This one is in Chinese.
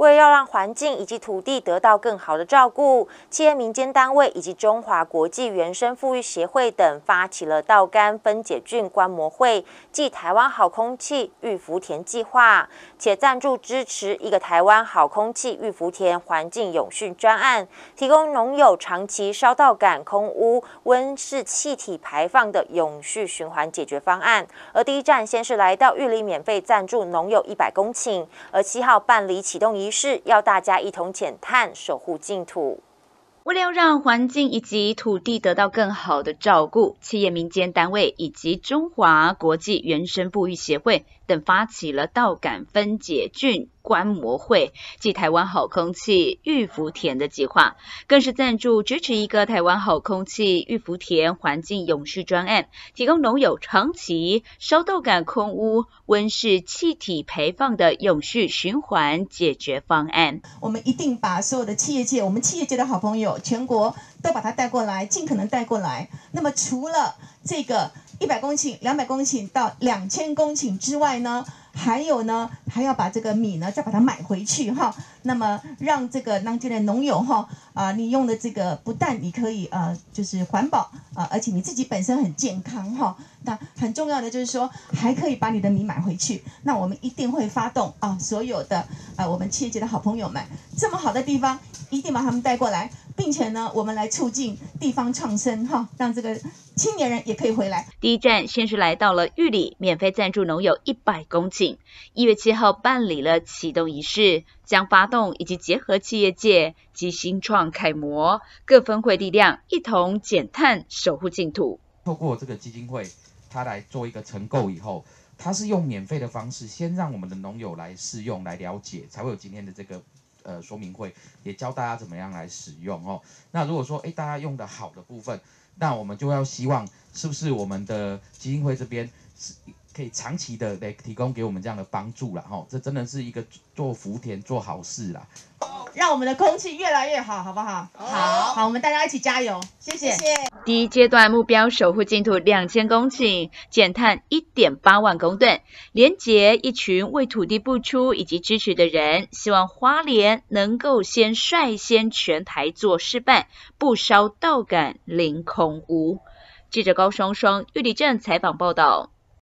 为了要让环境以及土地得到更好的照顾，企业、民间单位以及中华国际原生富裕协会等发起了稻干分解菌观摩会暨台湾好空气育福田计划，且赞助支持一个台湾好空气育福田环境永续专案，提供农友长期烧稻感空污温室气体排放的永续循环解决方案。而第一站先是来到玉里免费赞助农友一百公顷，而七号办理启动仪。是要大家一同浅探，守护净土。为了让环境以及土地得到更好的照顾，企业、民间单位以及中华国际原生富裕协会等发起了道感分解菌。观摩会暨台湾好空气育福田的计划，更是赞助支持一个台湾好空气育福田环境永续专案，提供农友长期烧豆感空污温室气体排放的永续循环解决方案。我们一定把所有的企业界，我们企业界的好朋友，全国都把它带过来，尽可能带过来。那么除了这个一百公顷、两百公顷到两千公顷之外呢？还有呢，还要把这个米呢，再把它买回去哈。那么让这个当地的农友哈啊，你用的这个不但你可以呃，就是环保啊，而且你自己本身很健康哈。那很重要的就是说，还可以把你的米买回去。那我们一定会发动啊，所有的呃我们企业界的好朋友们，这么好的地方，一定把他们带过来。并且呢，我们来促进地方创生，哈，让这个青年人也可以回来。第一站先是来到了玉里，免费赞助农友一百公顷。一月七号办理了启动仪式，将发动以及结合企业界及新创楷模各分会力量，一同减碳守护净土。透过这个基金会，他来做一个承购以后，他是用免费的方式，先让我们的农友来试用、来了解，才会有今天的这个。呃，说明会也教大家怎么样来使用哦。那如果说哎，大家用的好的部分，那我们就要希望是不是我们的基金会这边是可以长期的来提供给我们这样的帮助了哈。这真的是一个做福田做好事啦。让我们的空气越来越好，好不好？好，好，我们大家一起加油，谢谢。第一阶段目标守护净土两千公顷，减碳一点八万公吨，连结一群为土地付出以及支持的人，希望花莲能够先率先全台做示范，不烧稻杆零空污。记者高双双玉里镇采访报道。